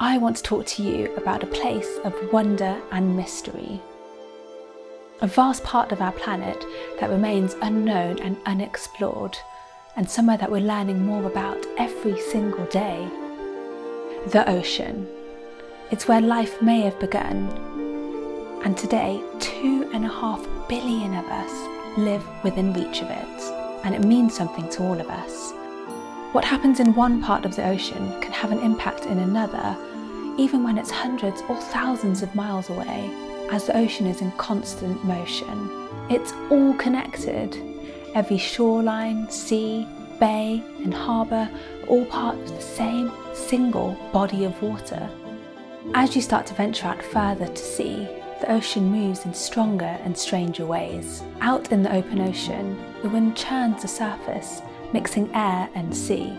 I want to talk to you about a place of wonder and mystery. A vast part of our planet that remains unknown and unexplored, and somewhere that we're learning more about every single day. The ocean. It's where life may have begun. And today, two and a half billion of us live within reach of it, and it means something to all of us. What happens in one part of the ocean can have an impact in another, even when it's hundreds or thousands of miles away, as the ocean is in constant motion. It's all connected. Every shoreline, sea, bay, and harbour are all part of the same single body of water. As you start to venture out further to sea, the ocean moves in stronger and stranger ways. Out in the open ocean, the wind churns the surface mixing air and sea.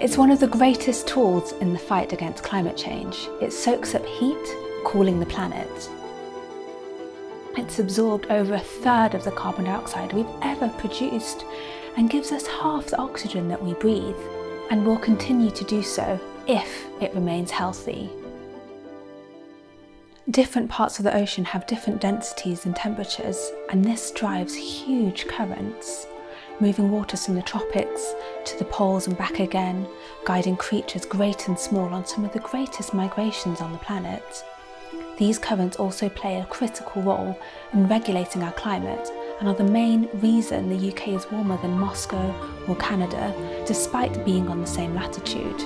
It's one of the greatest tools in the fight against climate change. It soaks up heat, cooling the planet. It's absorbed over a third of the carbon dioxide we've ever produced and gives us half the oxygen that we breathe, and will continue to do so if it remains healthy. Different parts of the ocean have different densities and temperatures, and this drives huge currents moving waters from the tropics to the poles and back again, guiding creatures great and small on some of the greatest migrations on the planet. These currents also play a critical role in regulating our climate and are the main reason the UK is warmer than Moscow or Canada, despite being on the same latitude.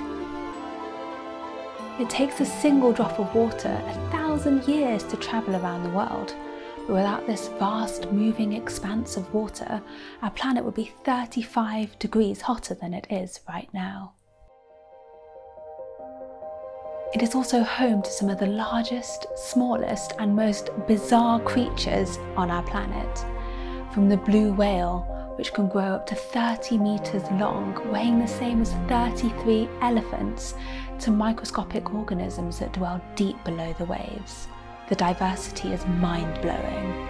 It takes a single drop of water a thousand years to travel around the world, without this vast moving expanse of water, our planet would be 35 degrees hotter than it is right now. It is also home to some of the largest, smallest and most bizarre creatures on our planet. From the blue whale, which can grow up to 30 metres long, weighing the same as 33 elephants, to microscopic organisms that dwell deep below the waves the diversity is mind blowing.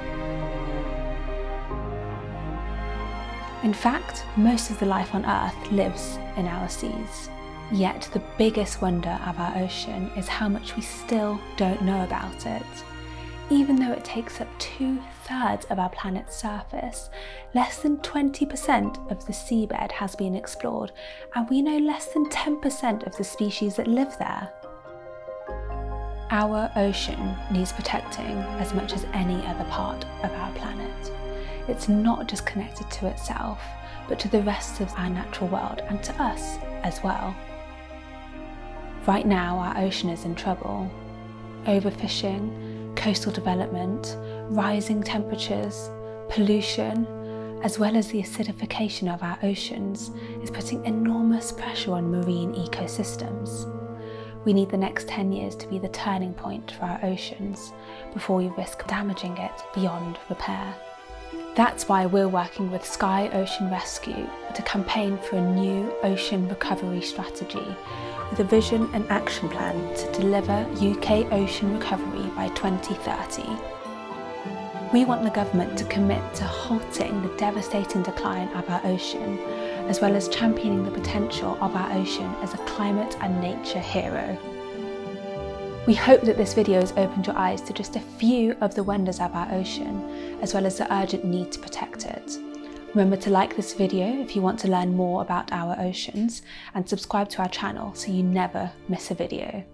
In fact, most of the life on Earth lives in our seas. Yet the biggest wonder of our ocean is how much we still don't know about it. Even though it takes up two thirds of our planet's surface, less than 20% of the seabed has been explored, and we know less than 10% of the species that live there. Our ocean needs protecting as much as any other part of our planet. It's not just connected to itself, but to the rest of our natural world and to us as well. Right now, our ocean is in trouble. Overfishing, coastal development, rising temperatures, pollution, as well as the acidification of our oceans, is putting enormous pressure on marine ecosystems. We need the next 10 years to be the turning point for our oceans before we risk damaging it beyond repair. That's why we're working with Sky Ocean Rescue to campaign for a new ocean recovery strategy with a vision and action plan to deliver UK ocean recovery by 2030. We want the government to commit to halting the devastating decline of our ocean as well as championing the potential of our ocean as a climate and nature hero. We hope that this video has opened your eyes to just a few of the wonders of our ocean, as well as the urgent need to protect it. Remember to like this video if you want to learn more about our oceans and subscribe to our channel so you never miss a video.